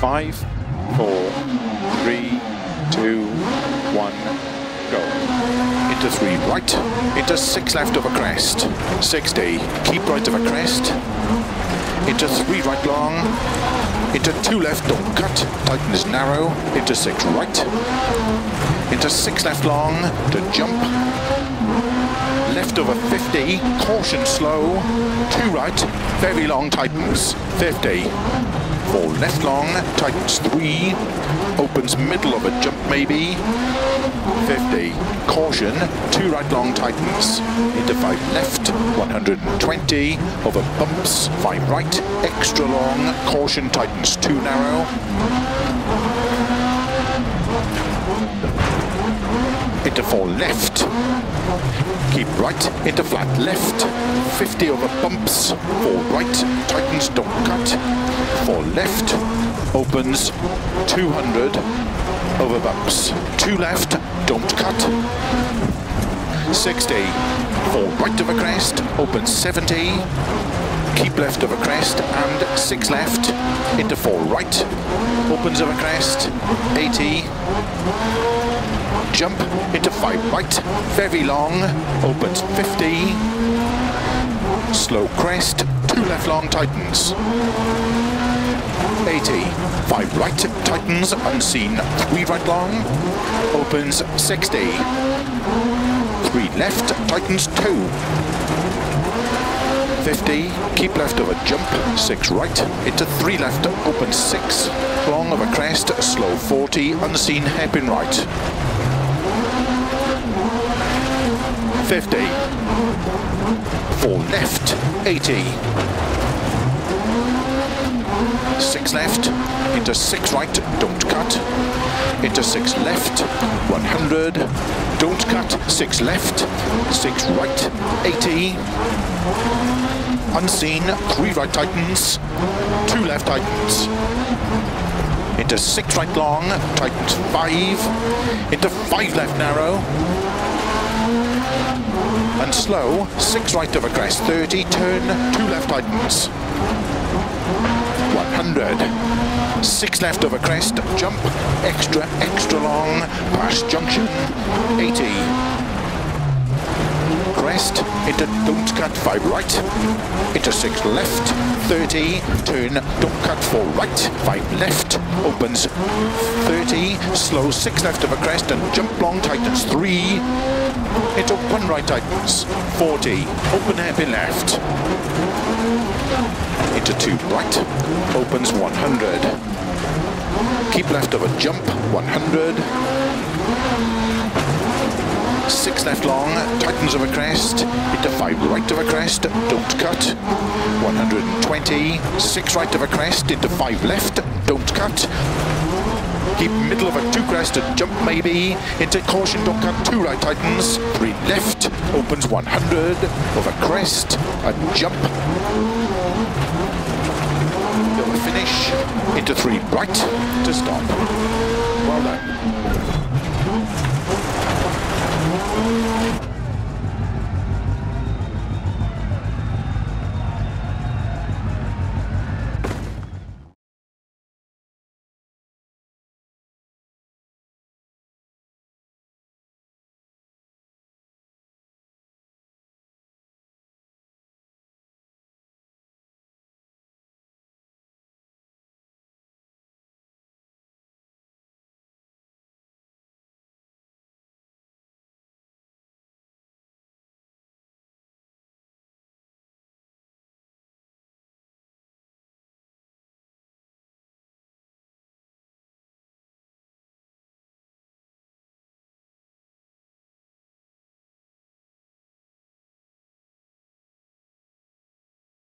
Five, four, three, two, one, go. Into three right, into six left of a crest. 60, keep right of a crest. Into three right long, into two left, don't cut, Tighten is narrow, into six right, into six left long, to jump, left over 50, caution slow, two right, very long tightens, 50, four left long, tightens three, opens middle of a jump maybe, 50, caution, two right long tightens, into five left, 120, over bumps, five right, extra long, caution. Tightens two narrow, into four left, keep right, into flat left, 50 over bumps, four right, tightens, don't cut, four left, opens, 200, over bumps, two left, don't cut, 60, four right of a crest, opens 70, keep left of a crest and six left. Into four right opens of a crest. 80 jump into five right. Very long. Opens 50 slow crest. Two left long tightens 80 five right tightens unseen. Three right long. Opens 60 three left tightens two. 50, keep left of a jump, 6 right, into 3 left, open 6, long of a crest, slow 40, unseen. Hairpin right. 50, 4 left, 80, 6 left, into 6 right, don't cut, into 6 left, 100, don't cut, 6 left, 6 right, 80, unseen, 3 right tightens, 2 left tightens, into 6 right long, tightens 5, into 5 left narrow, and slow, 6 right of a crest, 30, turn, 2 left tightens, 100. Six left of a crest, jump, extra, extra long, past junction, 80. Crest, into don't cut, five right, into six left, 30, turn, don't cut, four right, five left, opens, 30, slow, six left of a crest, and jump long, tightens, three, into one right tightens, 40, open hairpin left, into two right, opens 100. Keep left of a jump, 100. Six left long, tightens of a crest, into five right of a crest, don't cut, 120. Six right of a crest, into five left, don't cut. Keep middle of a two crest, a jump maybe, into caution, don't cut, two right tightens, three left, opens 100, of a crest, a jump, over finish, into three right to stop. Well done.